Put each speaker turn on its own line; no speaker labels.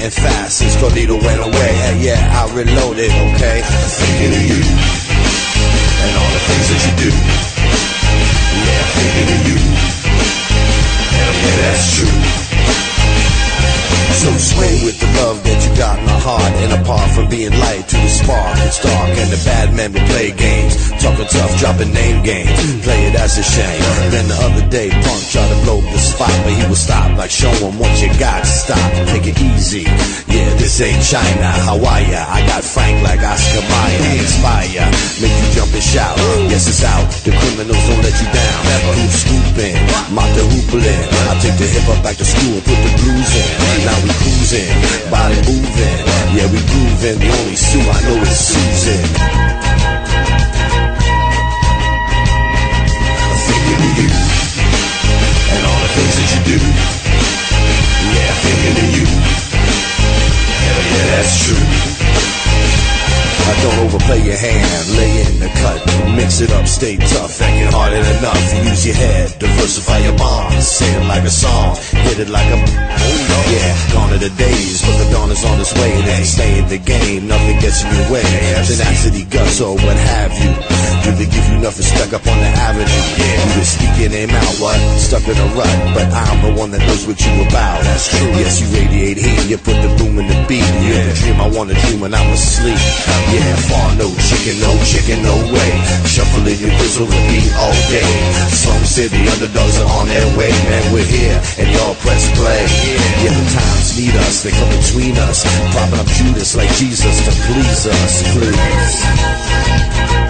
getting fast since Carlito went away. Hey, yeah, I reloaded, okay? Thinking of you and all the things that you do. Yeah, thinking of you. Hell yeah, that's true. So swing with the love that you got in the heart And apart from being light to the spark It's dark and the bad men will play games Talking tough, dropping name games Play it as a shame Then the other day Punk tried to blow the spot But he would stop like show him what you got Stop, take it easy China, Hawaii. I got Frank like Oscar Mayer. Inspire, make you jump and shout. Yes, it's out, the criminals don't let you down. Keep scooping, Mott the Hoopling I take the hip hop back to school, put the blues in. Now we cruising, body moving. Yeah, we grooving. The only Sue I know is Susan. Your hand, lay in the cut, mix it up, stay tough, get harder enough. Use your head, diversify your bonds, say it like a song, hit it like a. Oh no. Yeah, gone are the days, but the dawn is on its way. and ain't stay in the game, nothing gets in your way. Tenacity, guts, or what have you. Do they give you nothing stuck up on the avenue? Yeah, you just speak your name out, what? Stuck in a rut, but I'm the one that knows what you about. That's true. Yes, you radiate heat, you put the boom in the beat. You yeah. dream I wanna dream when I'm asleep. Yeah, far no chicken, no chicken, no way. Shuffling your whistle with me all day. Some city underdogs are on their way, man. We're here, and y'all press play. Yeah, the times need us, they come between us. Propping up Judas like Jesus to please us, please.